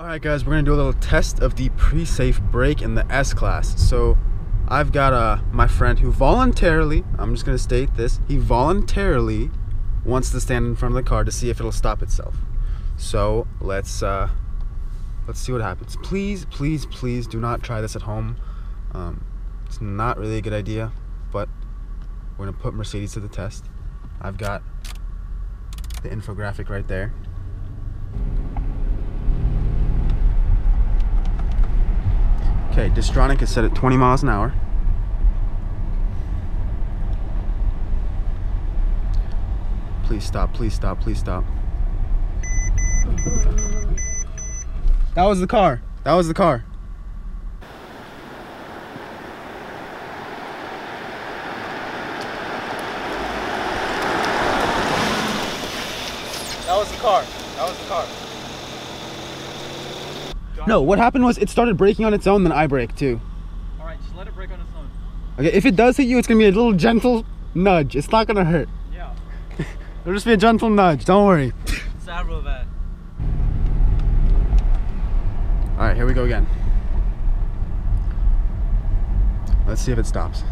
Alright guys, we're gonna do a little test of the pre-safe brake in the S-Class. So, I've got uh, my friend who voluntarily, I'm just gonna state this, he voluntarily wants to stand in front of the car to see if it'll stop itself. So, let's, uh, let's see what happens. Please, please, please do not try this at home. Um, it's not really a good idea, but we're gonna put Mercedes to the test. I've got the infographic right there. Okay, Distronic is set at 20 miles an hour. Please stop, please stop, please stop. That was the car. That was the car. That was the car. That was the car. No, what happened was it started braking on its own, then I braked too. Alright, just let it brake on its own. Okay, if it does hit you, it's gonna be a little gentle nudge. It's not gonna hurt. Yeah. It'll just be a gentle nudge. Don't worry. Sad real bad. All right, here we go again. Let's see if it stops.